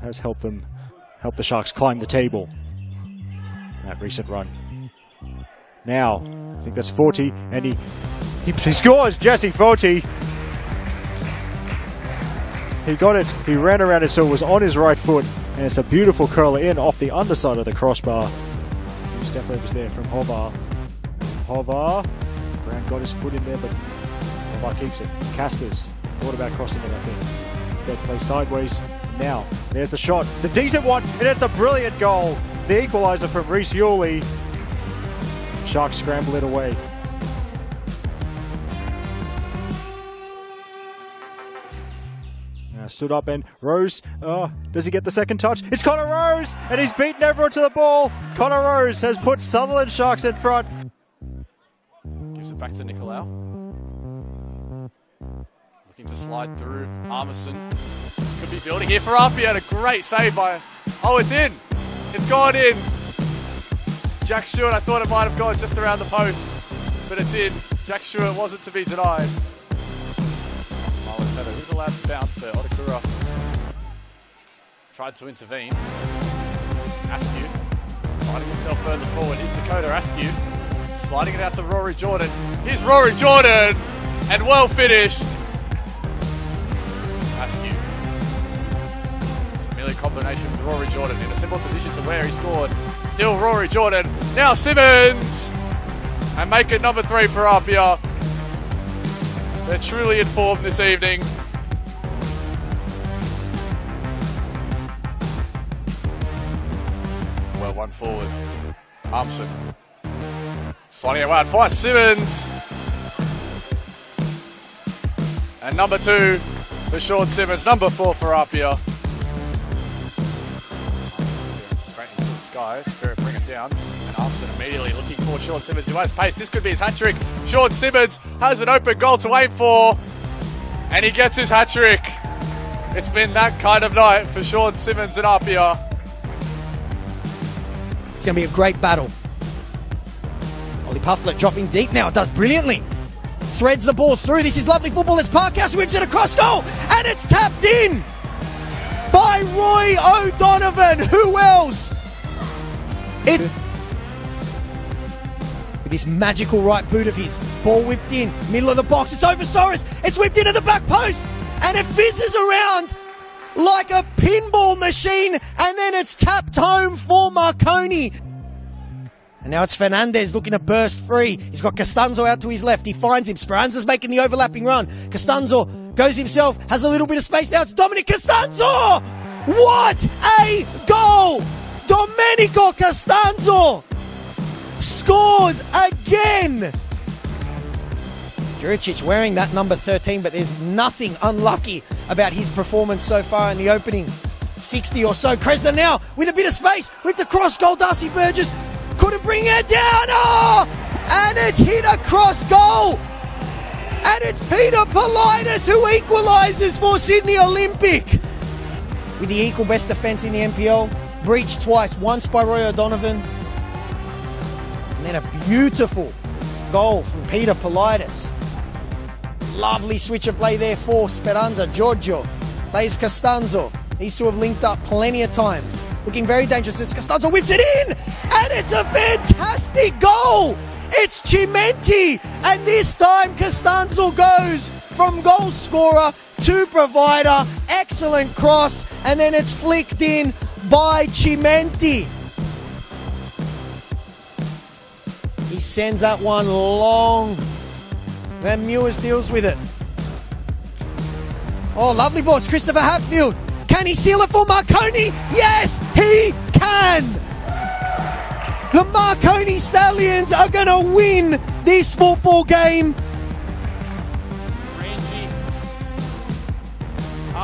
has helped them, helped the Sharks climb the table. That recent run. Now, I think that's 40, and he, he, he scores, Jesse Forty. He got it, he ran around it so it was on his right foot, and it's a beautiful curler in off the underside of the crossbar. Two step overs there from Hovar. Hovar, Brown got his foot in there, but Hovar keeps it. Caspers thought about crossing it, I think. Instead, plays sideways. Now, there's the shot. It's a decent one, and it's a brilliant goal. The equaliser from Reese Yuli. Sharks scramble it away. Now stood up and Rose, oh, does he get the second touch? It's Connor Rose! And he's beaten everyone to the ball. Connor Rose has put Sutherland Sharks in front. Gives it back to Nicolau. Looking to slide through. Armisen. Could be building here for Apia. A great save by. Oh, it's in! It's gone in! Jack Stewart, I thought it might have gone just around the post, but it's in. Jack Stewart wasn't to be denied. Marlowe's header. Who's allowed to bounce, but Otakura tried to intervene. Askew finding himself further forward. Here's Dakota Askew sliding it out to Rory Jordan. Here's Rory Jordan, and well finished. Askew familiar combination with Rory Jordan in a similar position to where he scored. Still Rory Jordan. Now Simmons. And make it number three for Apia. They're truly informed this evening. Well, one forward. Armson. Sliding it wide. Five Simmons. And number two for Sean Simmons. Number four for Apia. Sky. Spirit bring it down. And Armson immediately looking for Sean Simmons, who has pace. This could be his hat trick. Sean Simmons has an open goal to aim for. And he gets his hat trick. It's been that kind of night for Sean Simmons and Apia. It's going to be a great battle. Ollie Puflett dropping deep now. It does brilliantly. Threads the ball through. This is lovely football. It's Parkhouse whips it across goal. And it's tapped in by Roy O'Donovan. Who else? It. With this magical right boot of his. Ball whipped in. Middle of the box. It's over Soros. It's whipped into the back post. And it fizzes around like a pinball machine. And then it's tapped home for Marconi. And now it's Fernandez looking to burst free. He's got Costanzo out to his left. He finds him. Speranza's making the overlapping run. Costanzo goes himself, has a little bit of space. Now it's Dominic Costanzo! What a goal! Domenico Costanzo scores again! Juricic wearing that number 13, but there's nothing unlucky about his performance so far in the opening 60 or so. Kresna now with a bit of space with the cross goal. Darcy Burgess couldn't bring it down. Oh! And it's hit across goal. And it's Peter Politis who equalises for Sydney Olympic. With the equal best defence in the NPL. Breached twice, once by Roy O'Donovan. And then a beautiful goal from Peter Politis. Lovely switch of play there for Speranza. Giorgio plays Costanzo. These two have linked up plenty of times. Looking very dangerous as Costanzo whips it in! And it's a fantastic goal! It's Cimenti! And this time Costanzo goes from goal scorer to provider. Excellent cross. And then it's flicked in by Cimenti. He sends that one long. Van Mewers deals with it. Oh, lovely ball. It's Christopher Hatfield. Can he seal it for Marconi? Yes, he can. The Marconi Stallions are going to win this football game.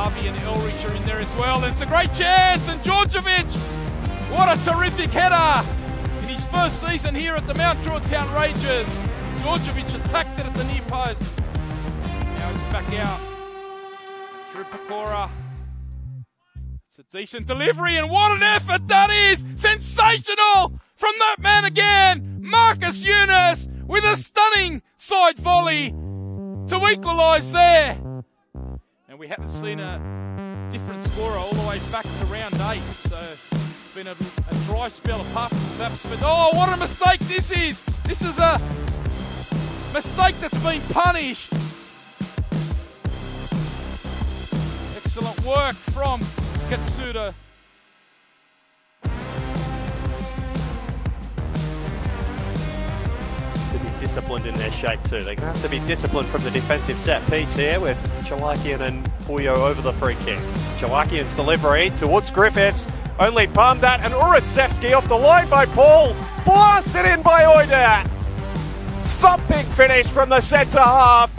Harvey and Elrich are in there as well. It's a great chance, and Georgievich, what a terrific header in his first season here at the Mount Druitt Town Rangers. Georgievich attacked it at the near post. Now it's back out through Pecora. It's a decent delivery, and what an effort that is! Sensational from that man again, Marcus Eunice, with a stunning side volley to equalise there. We haven't seen a different scorer all the way back to round eight. So it's been a, a dry spell apart from Smith. Oh, what a mistake this is! This is a mistake that's been punished. Excellent work from Katsuda. Disciplined in their shape too. They're going to have to be disciplined from the defensive set piece here with Chalakian and Puyo over the free kick. It's Chalakian's delivery towards Griffiths, only palmed that and Urasevsky off the line by Paul, blasted in by Oida. Thumping finish from the centre half.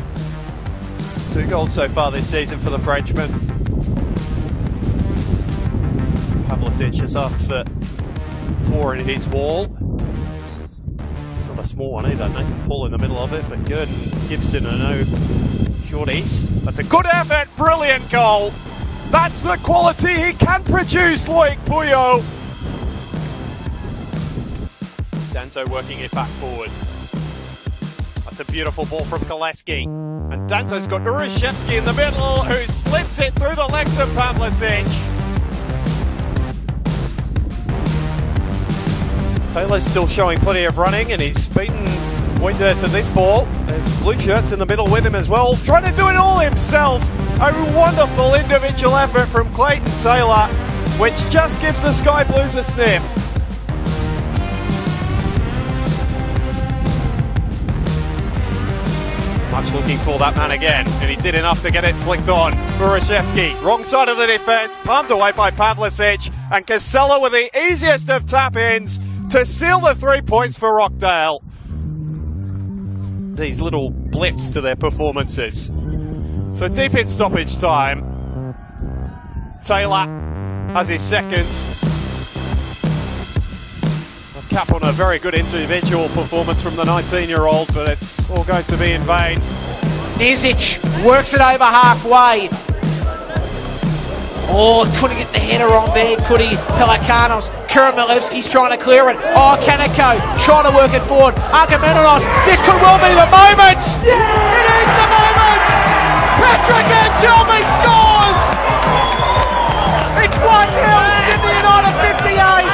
Two goals so far this season for the Frenchman. Pavlicic just asked for four in his wall. Small one either. Nathan Paul in the middle of it, but good. And Gibson are no shorties. That's a good effort. Brilliant goal. That's the quality he can produce, Loic Puyo. Danzo working it back forward. That's a beautiful ball from Koleski. And Danzo's got Urashevsky in the middle, who slips it through the legs of Pavlicic. Taylor's still showing plenty of running, and he's beaten Winter to this ball. There's blue shirts in the middle with him as well, trying to do it all himself. A wonderful individual effort from Clayton Taylor, which just gives the Sky Blues a sniff. Much looking for that man again, and he did enough to get it flicked on. Burashevsky, wrong side of the defence, pumped away by Pavlicic, and Casella with the easiest of tap ins to seal the three points for Rockdale. These little blips to their performances. So deep in stoppage time, Taylor has his second. A cap on a very good individual performance from the 19 year old, but it's all going to be in vain. Nizic works it over halfway. Oh, couldn't get the header on there, could he? Pelikanos, Kuramalevsky's trying to clear it. Oh, Kaneko trying to work it forward. Archimenonos, this could well be the moment! It is the moment! Patrick Antelmi scores! It's 1-0, Sydney United 58!